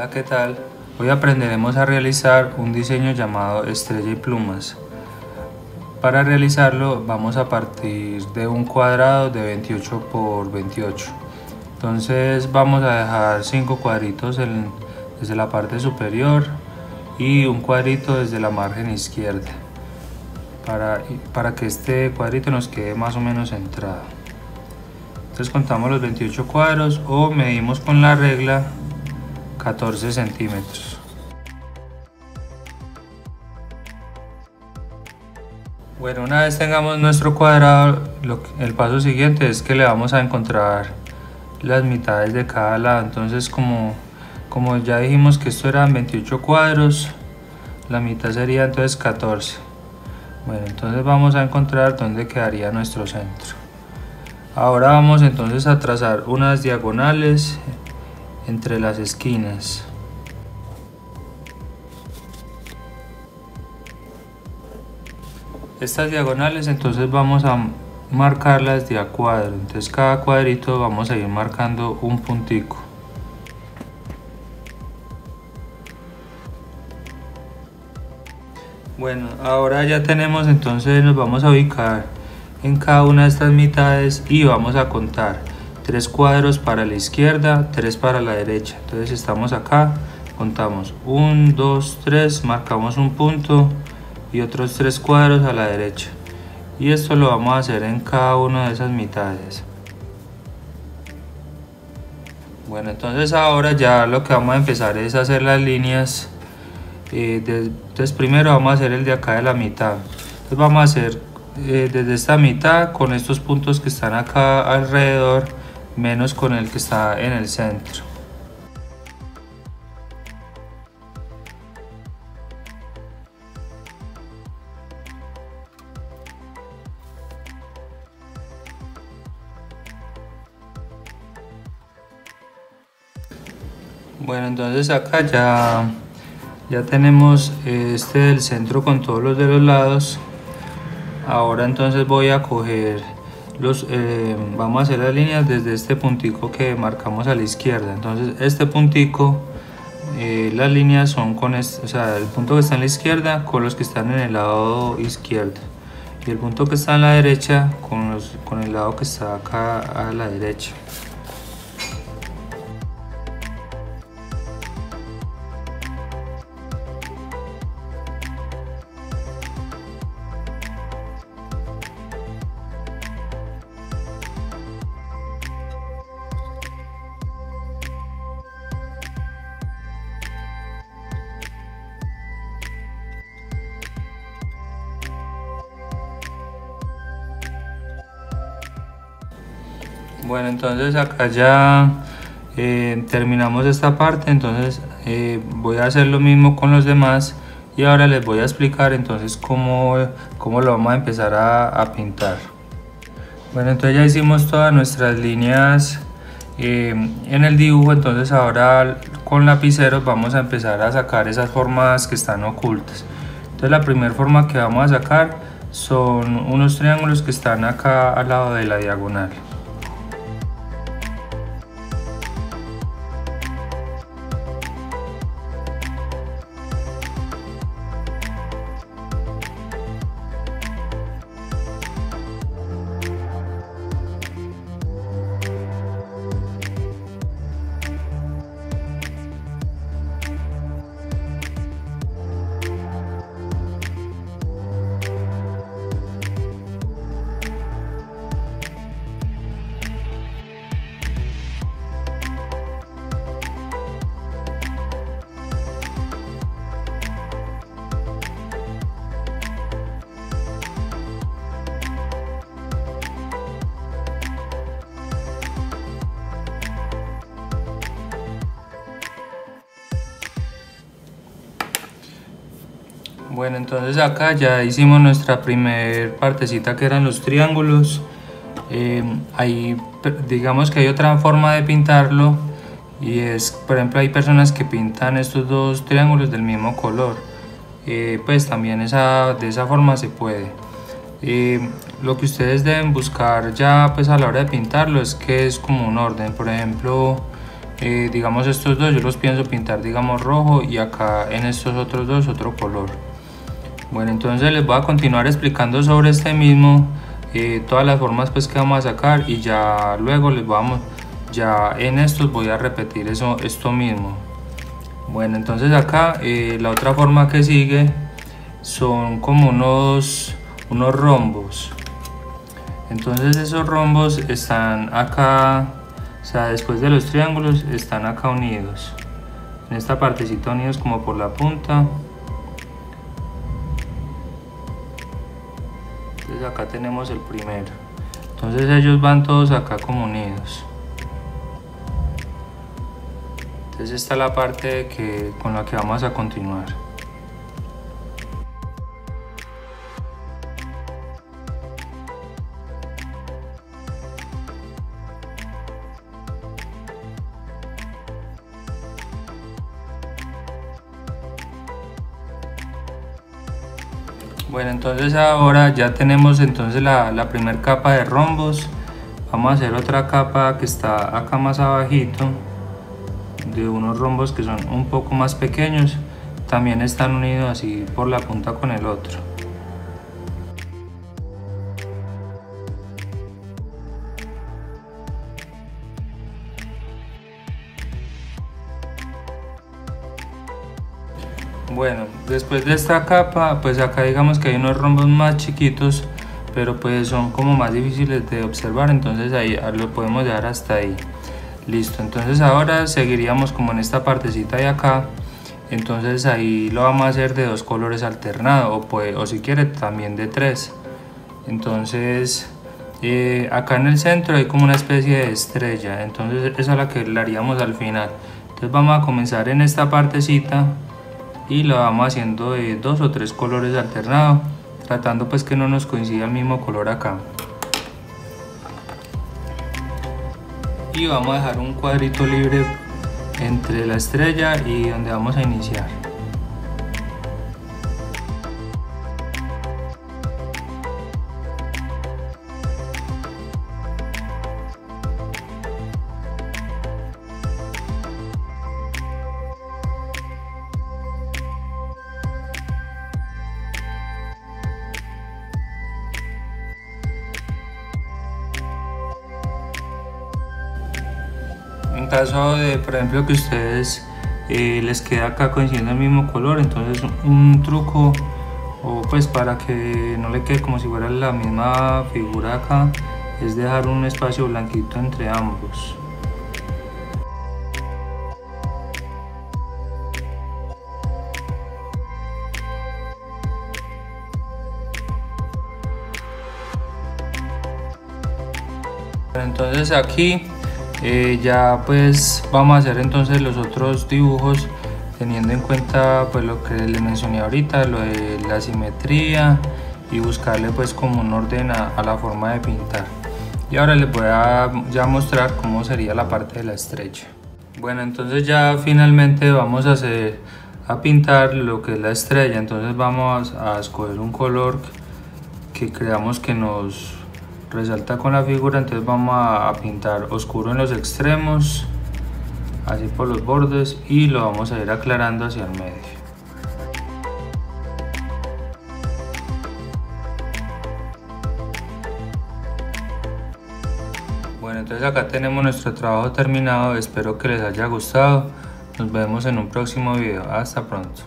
Hola, ¿qué tal? Hoy aprenderemos a realizar un diseño llamado estrella y plumas. Para realizarlo vamos a partir de un cuadrado de 28 por 28. Entonces vamos a dejar 5 cuadritos desde la parte superior y un cuadrito desde la margen izquierda para, para que este cuadrito nos quede más o menos centrado. Entonces contamos los 28 cuadros o medimos con la regla 14 centímetros. Bueno, una vez tengamos nuestro cuadrado, el paso siguiente es que le vamos a encontrar las mitades de cada lado. Entonces, como, como ya dijimos que esto eran 28 cuadros, la mitad sería entonces 14. Bueno, entonces vamos a encontrar dónde quedaría nuestro centro. Ahora vamos entonces a trazar unas diagonales entre las esquinas. Estas diagonales entonces vamos a marcarlas de a cuadro, entonces cada cuadrito vamos a ir marcando un puntico. Bueno, ahora ya tenemos entonces nos vamos a ubicar en cada una de estas mitades y vamos a contar tres cuadros para la izquierda, tres para la derecha. Entonces estamos acá, contamos 1, 2, 3, marcamos un punto y otros tres cuadros a la derecha. Y esto lo vamos a hacer en cada una de esas mitades. Bueno, entonces ahora ya lo que vamos a empezar es hacer las líneas. Eh, entonces primero vamos a hacer el de acá de la mitad. Entonces vamos a hacer eh, desde esta mitad con estos puntos que están acá alrededor menos con el que está en el centro. Bueno, entonces acá ya, ya tenemos este del centro con todos los de los lados. Ahora entonces voy a coger los, eh, vamos a hacer las líneas desde este puntico que marcamos a la izquierda. Entonces este puntico, eh, las líneas son con el punto que está en la izquierda con los que están en el lado izquierdo. Y el punto que está en la derecha con el lado que está acá a la derecha. Bueno, entonces acá ya eh, terminamos esta parte, entonces eh, voy a hacer lo mismo con los demás y ahora les voy a explicar entonces cómo, cómo lo vamos a empezar a, pintar. Bueno, entonces ya hicimos todas nuestras líneas eh, en el dibujo, entonces ahora con lapiceros vamos a empezar a sacar esas formas que están ocultas. Entonces la primera forma que vamos a sacar son unos triángulos que están acá al lado de la diagonal. Bueno, entonces acá ya hicimos nuestra primer partecita que eran los triángulos. Eh, digamos que hay otra forma de pintarlo y es, por ejemplo, hay personas que pintan estos dos triángulos del mismo color. Eh, pues también esa, de esa forma se puede. Eh, lo que ustedes deben buscar ya pues a la hora de pintarlo es que es como un orden. Por ejemplo, eh, digamos estos dos yo los pienso pintar digamos rojo y acá en estos otros dos otro color bueno entonces les voy a continuar explicando sobre este mismo eh, todas las formas pues que vamos a sacar y ya luego les vamos ya en estos voy a repetir eso esto mismo. Bueno entonces acá eh, la otra forma que sigue son como unos unos rombos. Entonces esos rombos están acá o sea después de los triángulos están acá unidos. En esta partecita unidos como por la punta acá tenemos el primero. Entonces ellos van todos acá como unidos. Entonces esta es la parte que, con la que vamos a continuar Bueno, entonces ahora ya tenemos entonces la, la primera capa de rombos. Vamos a hacer otra capa que está acá más abajito de unos rombos que son un poco más pequeños. También están unidos así por la punta con el otro. Bueno, después de esta capa, pues acá digamos que hay unos rombos más chiquitos, pero pues son como más difíciles de observar, entonces ahí lo podemos dejar hasta ahí. Listo, entonces ahora seguiríamos como en esta partecita de acá, entonces ahí lo vamos a hacer de dos colores alternados, o, pues, o si quiere también de tres. Entonces eh, acá en el centro hay como una especie de estrella, entonces esa es la que la haríamos al final. Entonces vamos a comenzar en esta partecita y lo vamos haciendo de dos o tres colores alternados tratando pues que no nos coincida el mismo color acá. Y vamos a dejar un cuadrito libre entre la estrella y donde vamos a iniciar En caso de, por ejemplo, que ustedes eh, les queda acá coincidiendo el mismo color, entonces un truco o pues para que no le quede como si fuera la misma figura acá es dejar un espacio blanquito entre ambos. Entonces aquí eh, ya pues vamos a hacer entonces los otros dibujos teniendo en cuenta pues lo que le mencioné ahorita, lo de la simetría y buscarle pues como un orden a, la forma de pintar. Y ahora les voy a ya mostrar cómo sería la parte de la estrella. Bueno, entonces ya finalmente vamos a hacer a pintar lo que es la estrella. Entonces vamos a escoger un color que creamos que nos resalta con la figura entonces vamos a pintar oscuro en los extremos así por los bordes y lo vamos a ir aclarando hacia el medio. Bueno entonces acá tenemos nuestro trabajo terminado espero que les haya gustado nos vemos en un próximo video hasta pronto